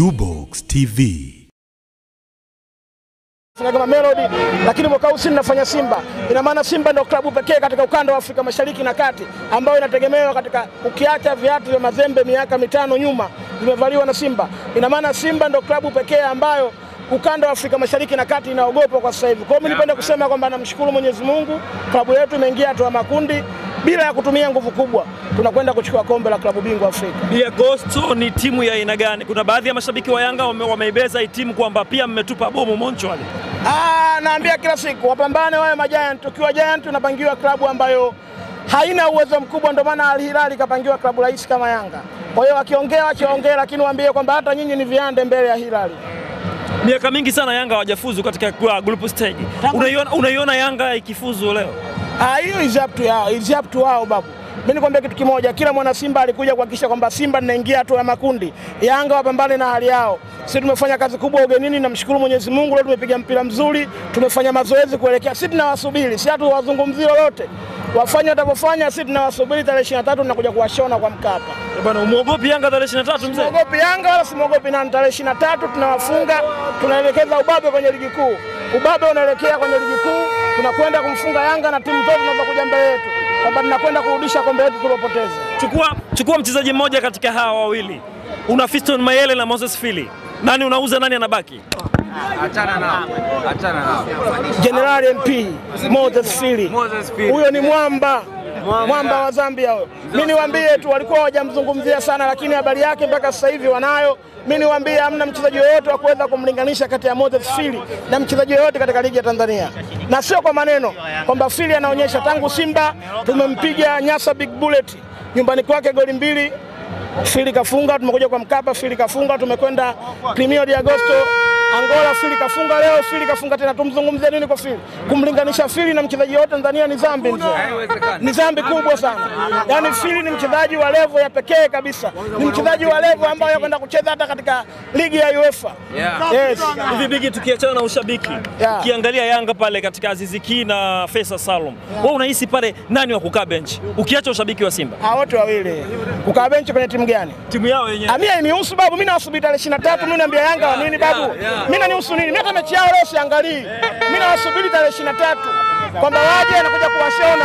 Ubox TV. Fanya kama Melody, lakini mwaka huu sisi ninafanya Simba. Ina maana Simba ndio klabu pekee katika ukanda wa Afrika Mashariki na Kati ambayo inategemewa katika, ukiacha viatu vya Mazembe miaka mitano nyuma vimevaliwa na Simba. Ina maana Simba ndio klabu pekee ambayo ukanda wa Afrika Mashariki na Kati inaogopwa kwa sasa hivi. Kwa hiyo mimi nipende kusema kwamba namshukuru Mwenyezi Mungu, klabu yetu imeingia hatua ya makundi bila ya kutumia nguvu kubwa, tunakwenda kuchukua kombe la klabu bingwa Afrika. Pia Gosto ni timu ya aina gani? Kuna baadhi ya mashabiki wa Yanga wame- wameibeza hii timu kwamba pia mmetupa bomu Montreal. Ah, naambia kila siku wapambane wawe majiant. Ukiwa giant unapangiwa klabu ambayo haina uwezo mkubwa, ndio maana Al Hilal ikapangiwa klabu rahisi kama Yanga. Kwa hiyo wakiongea wakiongea, lakini waambie kwamba hata nyinyi ni viande mbele ya Hilali. Miaka mingi sana Yanga hawajafuzu katika group stage. Unaiona, unaiona Yanga ikifuzu leo? Ah, hiyo is up to yao, is up to wao babu. Mimi nikwambia kitu kimoja, kila mwana Simba alikuja kuhakikisha kwamba Simba linaingia hatua ya makundi, Yanga wapambane na hali yao. Sisi tumefanya kazi kubwa ugenini, namshukuru Mwenyezi Mungu, leo tumepiga mpira mzuri, tumefanya mazoezi kuelekea. Sisi tunawasubiri, si hatu wazungumzie lolote, wafanye watavyofanya, sisi tunawasubiri tarehe 23 tunakuja kuwashona kwa Mkapa. Eh, Bwana, umuogopi Yanga tarehe 23 mzee? muogopi Yanga wala simuogopi nani. Tarehe 23 tunawafunga, tunaelekeza ubabe kwenye ligi kuu. Ubabe unaelekea kwenye ligi kuu, tunakwenda kumfunga Yanga na timu zote zinazokuja mbele yetu, kwamba tunakwenda kurudisha kombe letu tulopoteza. Chukua, chukua mchezaji mmoja katika hawa wawili. Una Fiston Mayele na Moses Fili. Nani unauza, nani anabaki? Achana nao, achana nao. General MP Moses Fili, Moses Fili. huyo ni mwamba mwamba wa Zambia huyo. Mimi niwaambie tu, walikuwa hawajamzungumzia sana, lakini habari yake mpaka sasa hivi wanayo. Mimi niwaambie, hamna mchezaji yoyote wa kuweza kumlinganisha kati ya Moses Fili na mchezaji yoyote katika ligi ya Tanzania, na sio kwa maneno kwamba Fili anaonyesha tangu Simba tumempiga Nyasa Big Bullet nyumbani kwake goli mbili Fili kafunga, tumekuja kwa Mkapa, Fili kafunga, tumekwenda Premier de Agosto Angola, Fili kafunga leo, Fili kafunga tena. Tumzungumzie nini kwa Fili? Kumlinganisha Fili na mchezaji yote Tanzania ni dhambi ni dhambi kubwa sana. Yaani Fili ni mchezaji wa level ya pekee kabisa, ni mchezaji wa level ambayo yakwenda kucheza hata katika ligi ya UEFA. Yeah. Yes. Hivi bigi, tukiachana na ushabiki, Yeah. ukiangalia Yanga pale katika aziziki na Faisal Salum, wewe unahisi pale nani wa kukaa bench, ukiacha ushabiki wa Simba? Ah, wote wawili kukaa benchi kwenye timu gani? Timu yao yenyewe Mimi nihusu babu, mimi nawasubiri tarehe 23, mimi naambia Yanga wa nini babu? Mimi nanihusu nini? Mimi hata mechi yao leo siangalii. Mimi nawasubiri tarehe 23 kwamba waje anakuja kuwashona.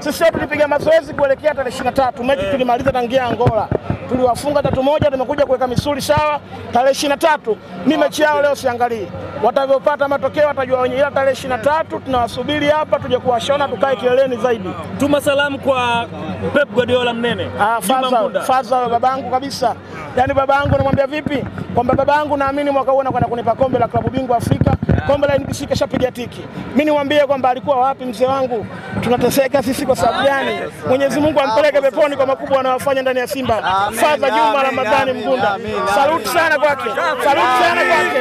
Sisi wote tulipiga mazoezi kuelekea tarehe 23. Mechi tulimaliza tangia Angola. Tuliwafunga tatu moja, tumekuja kuweka misuli sawa. Tarehe ishina tatu mi mechi yao leo siangalii. Watavyopata matokeo watajua wenye ila tarehe 23 tunawasubiri hapa tuje kuwashona, tukae kileleni zaidi. Tuma salamu kwa Pep Guardiola mnene. Ah, Juma Faza, Faza babangu kabisa. Yaani baba yangu namwambia vipi? Kwamba baba yangu naamini mwaka huu anakwenda kunipa kombe la klabu bingwa Afrika, kombe la NBC kashapiga tiki. Mimi niwaambie kwamba alikuwa wapi mzee wangu? Tunateseka sisi kwa sababu gani? Mwenyezi Mungu ampeleke peponi kwa makubwa anayofanya ndani ya Simba. Faza Juma Ramadhani Mgunda. Saluti sana kwake. Saluti sana kwake.